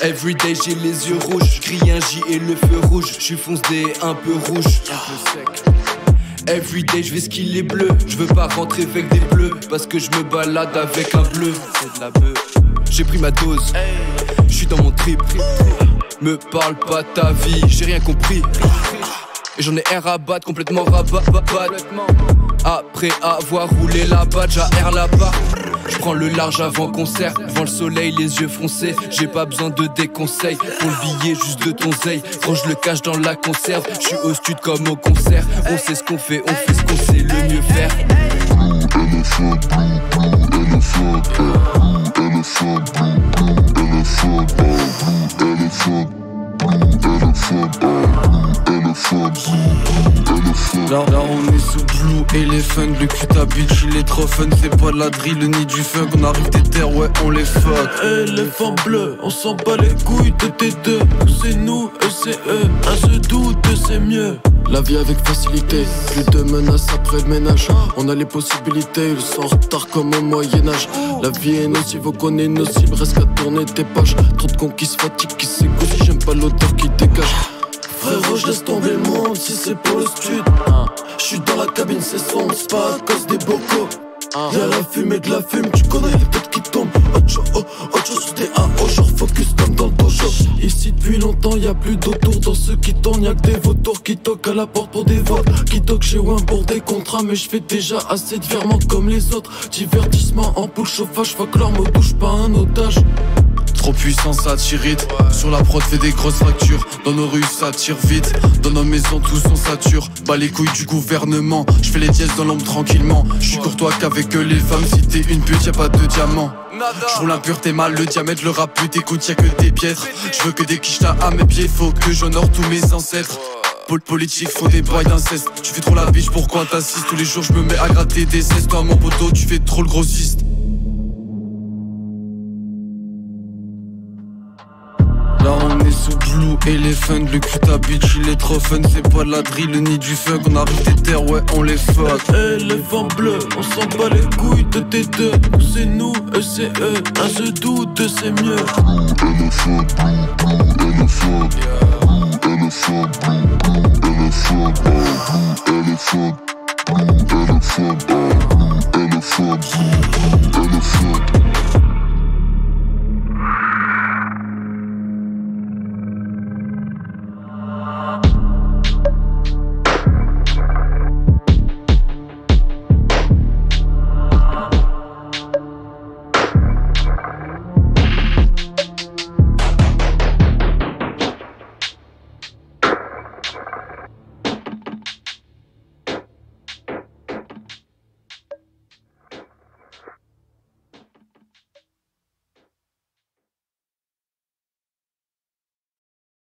Everyday j'ai les yeux rouges, grille un J et le feu rouge, je suis foncé un peu rouge. Everyday je vais skiller bleu, je veux pas rentrer avec des bleus parce que je me balade avec un bleu. De la. J'ai pris ma dose, je suis dans mon trip. Me parle pas ta vie, j'ai rien compris. Et j'en ai un rabat, complètement rabat. Après avoir roulé la badge à air là-bas. Je prends le large avant concert, devant le soleil, les yeux foncés. J'ai pas besoin de déconseils pour le billet, juste de ton zeille. Quand je le cache dans la conserve, je suis au stud comme au concert. On sait ce qu'on fait, on fait ce qu'on sait le mieux faire. Là, là on est sous Blue Elephant, le cul bitch il est trop fun C'est pas de la drill ni du funk, on arrive des terres ouais on les fuck Éléphant bleu, on s'en bat les couilles de tes deux C'est nous, eux c'est eux, un se doute c'est mieux la vie avec facilité, plus de menaces après le ménage. On a les possibilités, ils sont en retard comme au Moyen-Âge. La vie est nocive, qu'on est nocive, reste qu'à tourner tes pages. Trop de conquistes, fatigue qui s'égoussit, j'aime pas l'odeur qui dégage. Frérot, je laisse tomber le monde si c'est pour le stud. Je suis dans la cabine, c'est sombre, c'est pas à cause des bocaux. Y'a la fumée de la fume, tu connais les têtes qui tombent. Ocho, oh, ocho sous tes AO, genre focus comme dans le dojo. Ici depuis longtemps, y'a plus d'autour dans ceux qui tournent. Y'a que des vautours qui toquent à la porte pour des votes. Qui toquent chez Wim pour des contrats, mais je fais déjà assez de virements comme les autres. Divertissement en poule chauffage, faut que l'or me touche pas un otage. Trop puissant ça t'irrite Sur la prod fait des grosses fractures Dans nos rues ça tire vite. Dans nos maisons tous on sature. Bas les couilles du gouvernement. Je fais les dièses dans l'ombre tranquillement. Je suis courtois qu'avec eux les femmes. Si t'es une pute y'a pas de diamant. Je roule t'es mal, le diamètre, le rap pute, écoute, y'a que des piètres. Je veux que des quichetas à mes pieds, faut que j'honore tous mes ancêtres. Pôle politique font des boys d'inceste. Tu fais trop la biche, pourquoi t'assistes? Tous les jours, je me mets à gratter des cesses. Toi, mon poteau, tu fais trop le grossiste. Sous Blue Elephant, le cul ta bitch il est trop fun C'est pas de la drill ni du funk, on arrive des terres ouais on les fuck Éléphant bleu, on s'en bat les couilles de tes deux C'est nous, eux c'est eux, un se doute c'est mieux Elephant, blue, elephant Elephant, blue, elephant Elephant, blue, elephant Elephant, blue, elephant